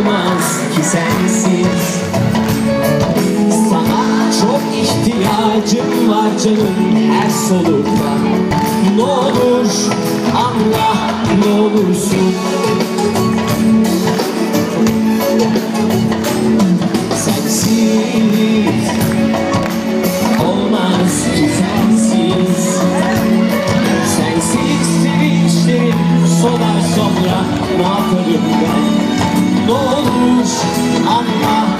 olmaz ki sensiz. Sana çok ihtiyacım var canım her solukta. Ne olur anla ne olursun. Sensiz olmaz ki sensiz. Sensiz sevinçlerim solar sonra ne olur anla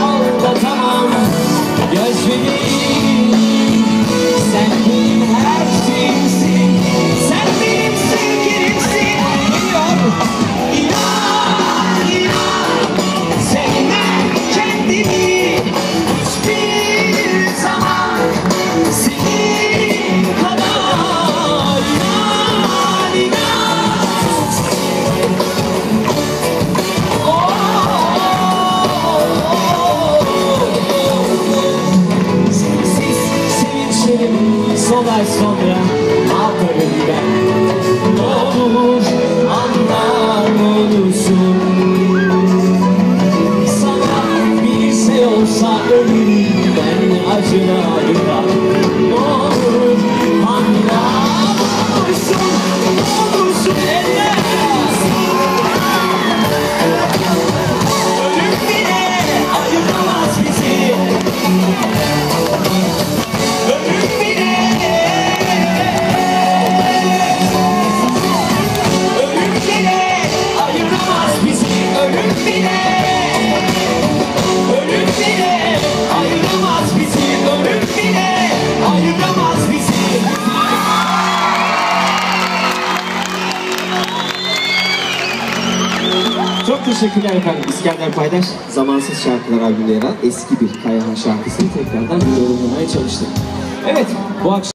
solar sonra yaparım ben? Ne olur anla ne olursun Sana bir şey olsa ölürüm ben acına Ne olur Çok teşekkürler efendim İskender Paydaş Zamansız Şarkılar alan eski bir Kayahan şarkısını tekrardan yorumlamaya çalıştık. Evet bu akşam